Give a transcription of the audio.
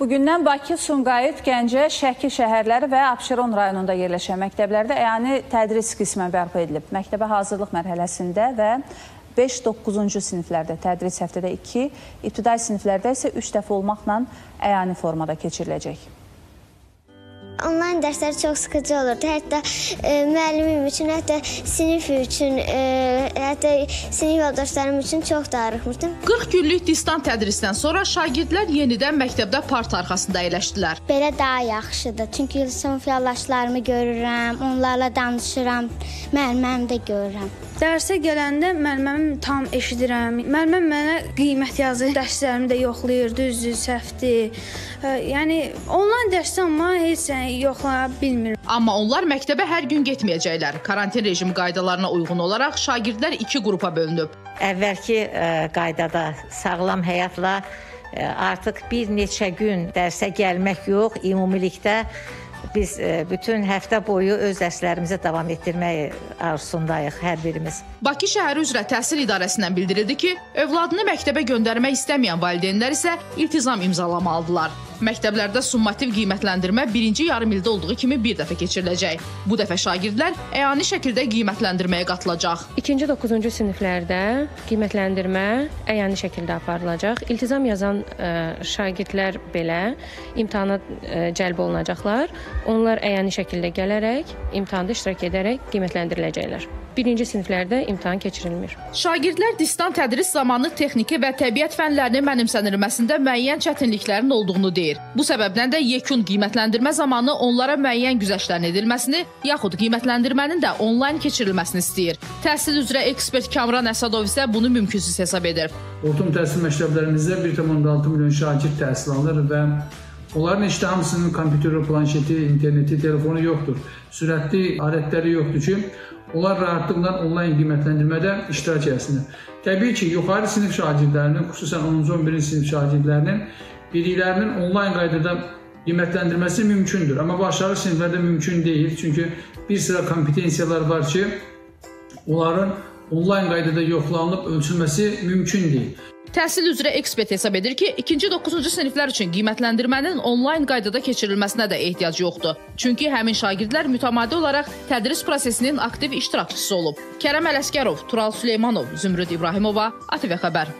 Bugündən Bakı, Sumqayıt, Gəncə, Şəki şəhərləri və Abşeron rayonunda yerləşən məktəblərdə əyani tədris qismən bərpa edilib. Məktəbə hazırlıq mərhələsində və 5-9-cu siniflərdə tədris həftədə 2, ibtidai siniflərdə isə 3 dəfə olmaqla əyani formada keçiriləcək. Onlayn dərslər çox sıxıcı olurdu. Hətta e, müəllimim üçün, hətta sinif üçün, e, hətta sinif yoldaşlarım üçün çox darıxmışdım. 40 günlük distant tədrisdən sonra şagirdlər yenidən məktəbdə part arxasında əyləşdilər. Belə daha yaxşıdır. Çünki sinif yoldaşlarımı görürəm, onlarla danışıram, müəllimimi də görürəm. Dərsə gələndə müəllimim tam eşidirəm. Müəllimim mənə qiymət yazır, dərslərimi də yoxlayır, düzdür, səhvdir. Yəni onlayn dərsdə amma heç yoxlaya bilmirəm. Amma onlar məktəbə hər gün getməyəcəklər. Karantin rejimi qaydalarına uyğun olaraq şagirdlər iki qrupa bölünüb. Əvvəlki ə, qaydada sağlam həyatla ə, artıq bir neçə gün dərsə gəlmək yox, ümumilikdə biz e, bütün həftə boyu öz dərslərimizi davam etdirmək arzusundayıq hər birimiz. Bakı şəhəri üzrə təhsil idarəsindən bildirildi ki, övladını məktəbə göndərmək istəməyən valideynlər isə iltizam imzalamalıdılar. Məktəblərdə summativ qiymətləndirmə birinci yarım ildə olduğu kimi bir dəfə keçiriləcək. Bu dəfə şagirdlər əyani şəkildə qiymətləndirməyə qatılacaq. 2-ci 9-cu siniflərdə qiymətləndirmə əyani şəkildə aparılacaq. İltizam yazan ə, şagirdlər belə imtahana ə, cəlb olunacaqlar. Onlar əyani şəkildə gələrək imtahanda iştirak edərək qiymətləndiriləcəklər. Birinci siniflərdə imtahan keçirilmir. Şagirdlər distant tədris zamanı texniki və təbiət fənlərinin mənimsənilməsində müəyyən çətinliklərin olduğunu deyir. Bu səbəbdən də yekun qiymətləndirmə zamanı onlara müəyyən güzəştlərin edilməsini, yaxud qiymətləndirmənin də onlayn keçirilməsini istəyir. Təhsil üzrə ekspert Kamran Əsədov isə bunu mümkünsüz hesab edir. Orta təhsil məktəblərimizdə 1.6 milyon şagird təhsil alır və Onların işte hamısının kompüteri, planşeti, interneti, telefonu yoxdur. Sürətli alətləri yoxdur ki, onlar rahatlıqla onlayn qiymətləndirmədə iştirak etsinlər. Təbii ki, yuxarı sinif şagirdlərinin, xüsusən 10-cu 11-ci sinif şagirdlərinin biliklərinin onlayn qaydada qiymətləndirməsi mümkündür. Amma bu aşağı siniflərdə mümkün deyil. Çünki bir sıra kompetensiyalar var ki, onların onlayn qaydada yoxlanılıb ölçülməsi mümkün deyil. Təhsil üzrə ekspert hesab edir ki, 2-ci 9-cu siniflər üçün qiymətləndirmənin onlayn qaydada keçirilməsinə də ehtiyac yoxdur. Çünki həmin şagirdlər mütəmadi olaraq tədris prosesinin aktiv iştirakçısı olub. Kərəm Ələsgərov, Tural Süleymanov, Zümrüd İbrahimova, ATV xəbər.